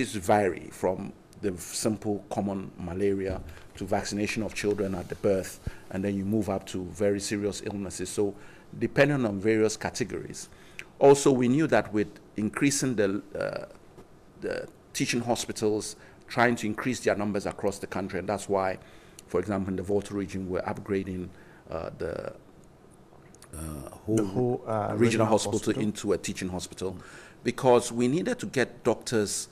this vary from the simple common malaria to vaccination of children at the birth, and then you move up to very serious illnesses. So, depending on various categories. Also, we knew that with increasing the, uh, the teaching hospitals, trying to increase their numbers across the country, and that's why, for example, in the Volta region, we're upgrading uh, the uh, whole, whole, uh, regional, regional hospital, hospital. into a teaching hospital because we needed to get doctors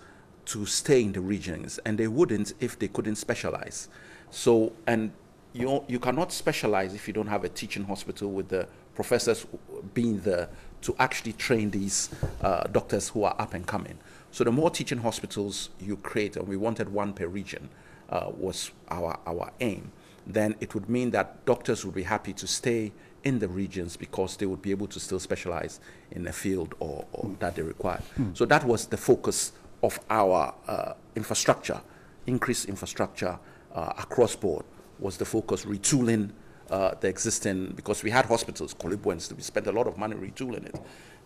to stay in the regions and they wouldn't if they couldn't specialize so and you you cannot specialize if you don't have a teaching hospital with the professors being there to actually train these uh, doctors who are up and coming so the more teaching hospitals you create and we wanted one per region uh, was our our aim then it would mean that doctors would be happy to stay in the regions because they would be able to still specialize in a field or, or mm. that they require. Mm. So that was the focus of our uh, infrastructure, increased infrastructure uh, across board was the focus, retooling uh, the existing, because we had hospitals, Kolibwens, we spent a lot of money retooling it.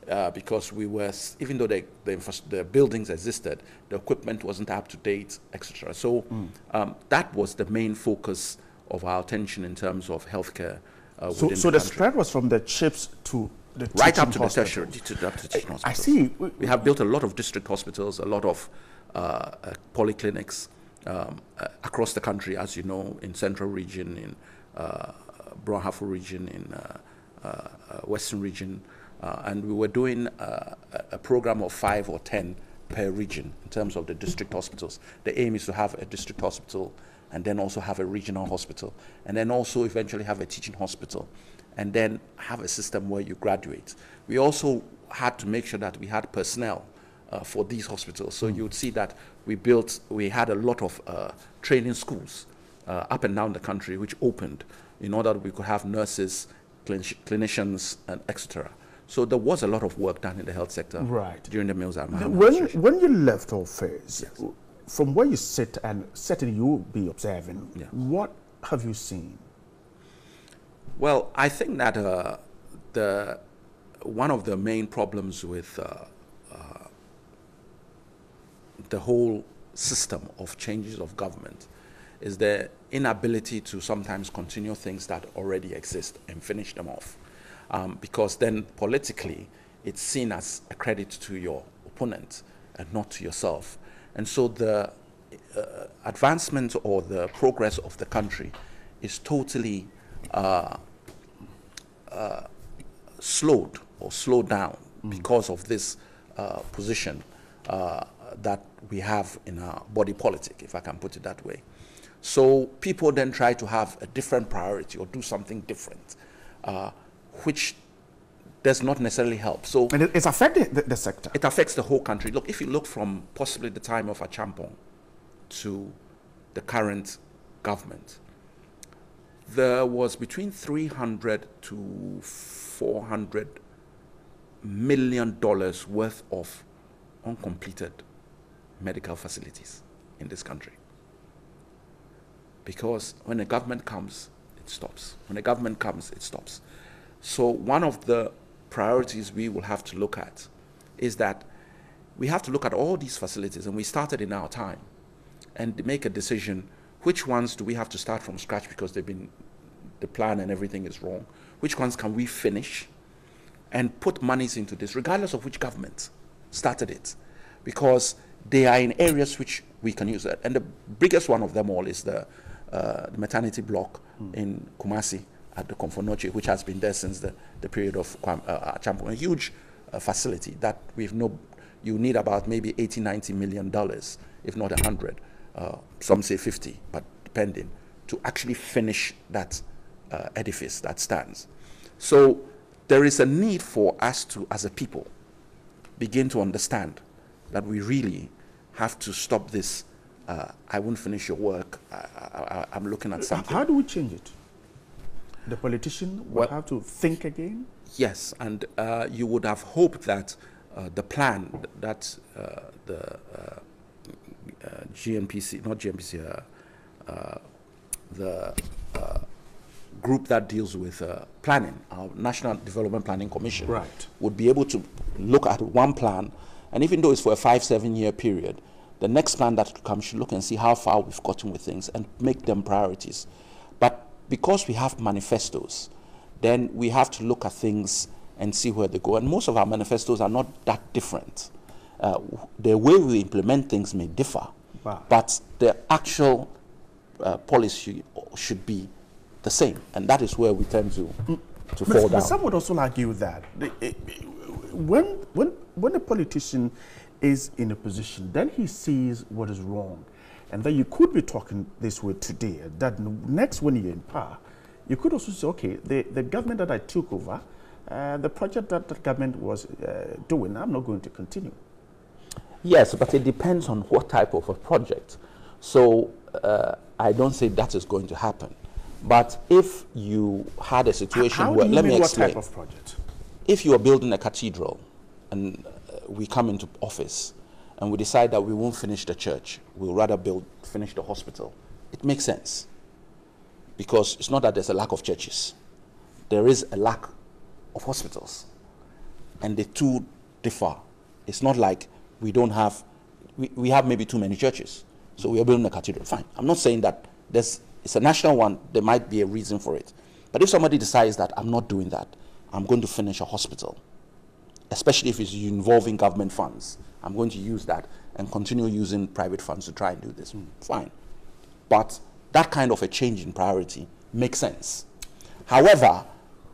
Uh, because we were, even though the, the, the, buildings existed, the equipment wasn't up to date, etc. So mm. um, that was the main focus of our attention in terms of healthcare uh, so, so the, the spread was from the CHPS to the right up to the tertiary, to, up to hospitals. I see. We, we, have built a lot of district hospitals, a lot of uh, uh, polyclinics um, uh, across the country, as you know, in central region, in uh, Brong-Ahafo region, in uh, uh, western region, and we were doing a program of five or ten per region in terms of the district hospitals. The aim is to have a district hospital and then also have a regional hospital, and then also eventually have a teaching hospital, and then have a system where you graduate. We also had to make sure that we had personnel uh, for these hospitals. So mm. you would see that we built, we had a lot of uh, training schools uh, up and down the country which opened in order that we could have nurses, clinicians, and etc. So there was a lot of work done in the health sector right. during the Mills When, when you left office, yes from where you sit and certainly you will be observing, yeah. what have you seen? Well, I think that uh, the one of the main problems with uh, uh, the whole system of changes of government is the inability to sometimes continue things that already exist and finish them off. Um, because then politically, it's seen as a credit to your opponent and not to yourself. And so the uh, advancement or the progress of the country is totally uh, uh, slowed or slowed down mm. because of this uh, position uh, that we have in our body politic, if I can put it that way. So people then try to have a different priority or do something different, uh, which does not necessarily help. So and it's affecting the, the, sector. It affects the whole country. Look, if you look from possibly the time of Acheampong to the current government, there was between 300 to 400 million dollars worth of uncompleted medical facilities in this country. Because when the government comes, it stops. When the government comes, it stops. So one of the priorities we will have to look at is that we have to look at all these facilities, and we started in our time, and make a decision which ones do we have to start from scratch because they've been the plan and everything is wrong which ones can we finish and put monies into this regardless of which government started it because they are in areas which we can use it and the biggest one of them all is the, uh, the maternity block mm. in kumasi at the Komfo Anokye, which has been there since the, the period of uh, Acheampong, a huge uh, facility that we've no, you need about maybe 80, 90 million dollars, if not 100. Uh, some say 50, but depending, to actually finish that uh, edifice that stands. So there is a need for us to, as a people, begin to understand that we really have to stop this. Uh, I won't finish your work. I, am looking at something. How do we change it? The politician will well, have to think again? Yes, and uh, you would have hoped that uh, the plan that uh, the uh, GNPC, not GNPC, uh, the group that deals with uh, planning, our National Development Planning Commission, right. would be able to look at one plan, and even though it's for a five, seven year period, the next plan that comes should look and see how far we've gotten with things and make them priorities. But because we have manifestos, then we have to look at things and see where they go. And most of our manifestos are not that different. Uh, the way we implement things may differ, wow. but the actual uh, policy should be the same. And that is where we tend to, to fall down. But Some would also argue that when, when, when a politician is in a position, then he sees what is wrong. And then you could be talking this way today, that next when you're in power, you could also say, okay, the, the government that I took over, uh, the project that the government was uh, doing, I'm not going to continue. Yes, but it depends on what type of a project. So uh, I don't say that is going to happen. But if you had a situation How where, let me explain. What type of project? If you are building a cathedral and uh, we come into office and we decide that we won't finish the church, we'll rather build, finish the hospital, it makes sense. Because it's not that there's a lack of churches, there is a lack of hospitals. And the two differ. It's not like we don't have, we, we have maybe too many churches. So we are building a cathedral. Fine. I'm not saying that there's, it's a national one, there might be a reason for it. But if somebody decides that I'm not doing that, I'm going to finish a hospital, especially if it's involving government funds, I'm going to use that and continue using private funds to try and do this. Mm, fine. But that kind of a change in priority makes sense. However,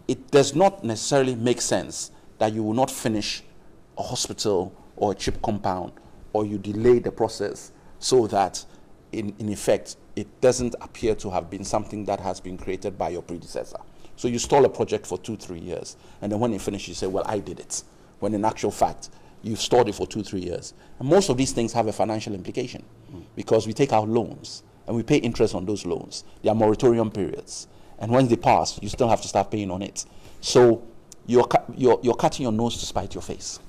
it does not necessarily make sense that you will not finish a hospital or a CHPS compound or you delay the process so that in, in effect it doesn't appear to have been something that has been created by your predecessor. So you stall a project for two, three years, and then when you finish, you say, well, I did it. When in actual fact, you've stalled it for two, three years. And most of these things have a financial implication mm. because we take out loans and we pay interest on those loans. There are moratorium periods. And when they pass, you still have to start paying on it. So you're, you're, you're cutting your nose to spite your face.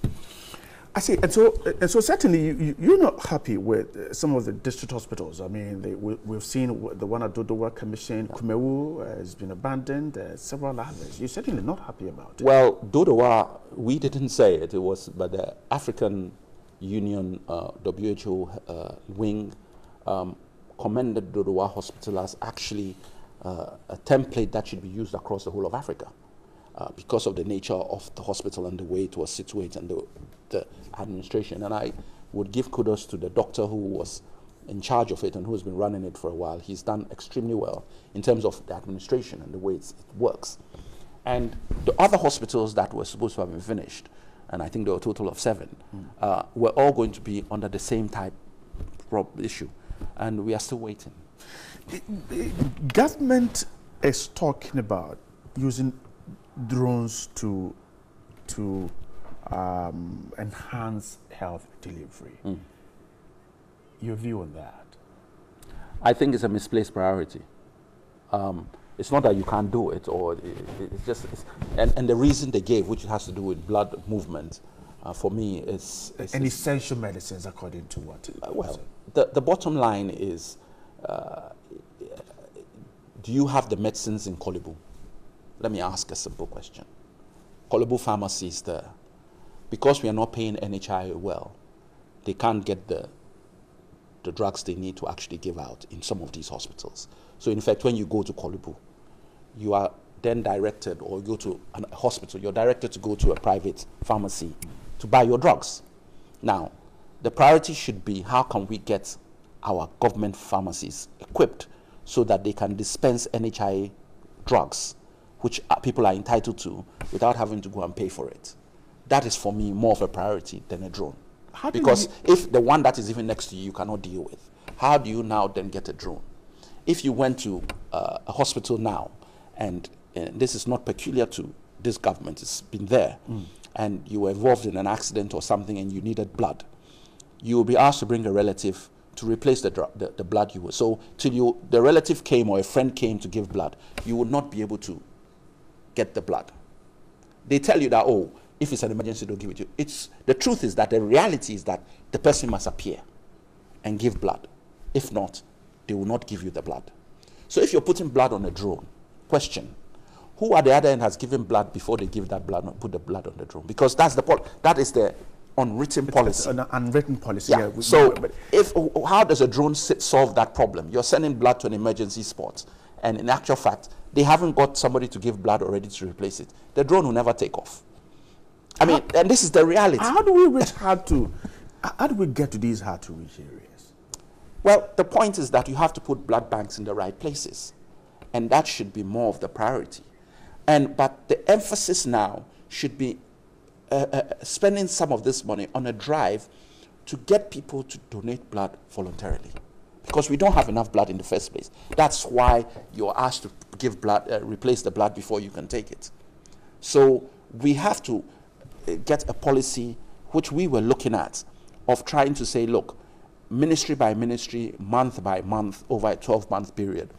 I see. And so, and so certainly you, you're not happy with uh, some of the district hospitals. I mean, they, we, have seen the one at Dodowa Commission, yeah. Kumawu uh, has been abandoned, uh, several others. You're certainly not happy about it. Well, Dodowa, we didn't say it. It was by the African Union uh, WHO uh, wing um, commended Dodowa Hospital as actually uh, a template that should be used across the whole of Africa. Uh, because of the nature of the hospital and the way it was situated and the, the administration. And I would give kudos to the doctor who was in charge of it and who has been running it for a while. He's done extremely well in terms of the administration and the way it works. And the other hospitals that were supposed to have been finished, and I think there were a total of seven, mm. uh, were all going to be under the same type of issue. And we are still waiting. Government is talking about using drones to to um, enhance health delivery. Mm. Your view on that? I think it's a misplaced priority. Um, it's not that you can't do it, or it, it's just, it's, and, and the reason they gave, which has to do with blood movement, uh, for me is, is an essential medicines, according to what? Uh, well, the, the bottom line is, uh, do you have the medicines in Korle Bu? Let me ask a simple question. Bu pharmacies there, because we are not paying NHI well, they can't get the, the drugs they need to actually give out in some of these hospitals. So in fact, when you go to Korle you are then directed or go to a hospital, you're directed to go to a private pharmacy to buy your drugs. Now, the priority should be how can we get our government pharmacies equipped so that they can dispense NHI drugs which people are entitled to without having to go and pay for it. That is for me more of a priority than a drone. How because if the one that is even next to you you cannot deal with, how do you now then get a drone? If you went to uh, a hospital now, and, and, this is not peculiar to this government, it's been there, mm. and you were involved in an accident or something and you needed blood, you will be asked to bring a relative to replace the, the, the blood you were. So till you, the relative came or a friend came to give blood, you would not be able to get the blood. They tell you that, oh, if it's an emergency, they'll give it to you. It's, the truth is that the reality is that the person must appear and give blood. If not, they will not give you the blood. So if you're putting blood on a drone, question, who at the other end has given blood before they give that blood, put the blood on the drone? Because that's the point. That is the unwritten policy. An unwritten policy. Yeah. yeah. So, if how does a drone solve that problem? You're sending blood to an emergency spot, and in actual fact, they haven't got somebody to give blood already to replace it. The drone will never take off. I mean, how, and this is the reality. How do we reach hard to? How do we get to these hard to reach areas? Well, the point is that you have to put blood banks in the right places, and that should be more of the priority. And but the emphasis now should be uh, uh, spending some of this money on a drive to get people to donate blood voluntarily because we don't have enough blood in the first place. That's why you're asked to give blood, uh, replace the blood before you can take it. So we have to uh, get a policy which we were looking at of trying to say, look, ministry by ministry, month by month, over a 12 month period,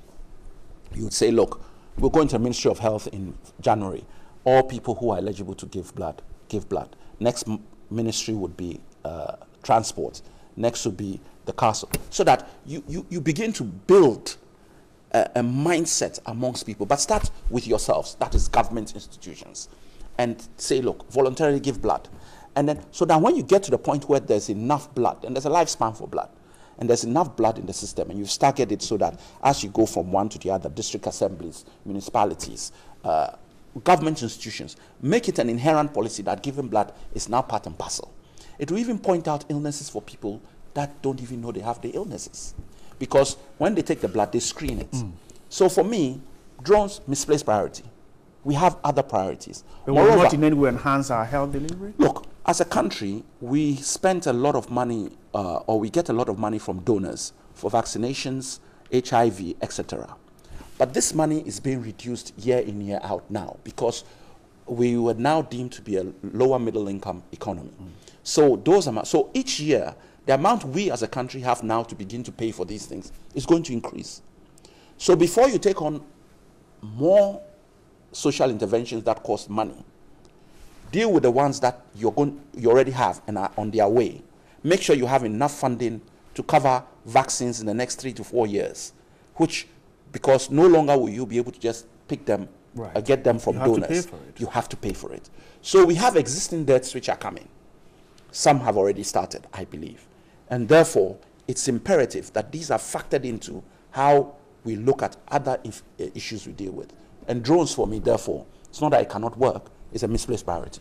you would say, look, we're going to the Ministry of Health in January. All people who are eligible to give blood, give blood. Next ministry would be uh, transport. Next would be the castle. So that you, you, you begin to build a, a mindset amongst people. But start with yourselves, that is government institutions. And say, look, voluntarily give blood. And then, so that when you get to the point where there's enough blood, and there's a lifespan for blood, and there's enough blood in the system, and you've staggered it so that as you go from one to the other, district assemblies, municipalities, uh, government institutions, make it an inherent policy that giving blood is now part and parcel. It will even point out illnesses for people that don't even know they have the illnesses. Because when they take the blood, they screen it. Mm. So for me, drones misplaced priority. We have other priorities. But will not in any way enhance our health delivery? Look, as a country, we spent a lot of money, uh, or we get a lot of money from donors for vaccinations, HIV, etc. But this money is being reduced year in, year out now because we were now deemed to be a lower middle income economy. Mm. So those amounts, so each year, the amount we as a country have now to begin to pay for these things is going to increase. So before you take on more social interventions that cost money, deal with the ones that you're going, you already have and are on their way. Make sure you have enough funding to cover vaccines in the next three to four years, which, because no longer will you be able to just pick them right. or get them from you donors. You have to pay for it. So we have existing debts which are coming. Some have already started, I believe. And therefore, it's imperative that these are factored into how we look at other eh, issues we deal with. And drones, for me, therefore, it's not that it cannot work, it's a misplaced priority.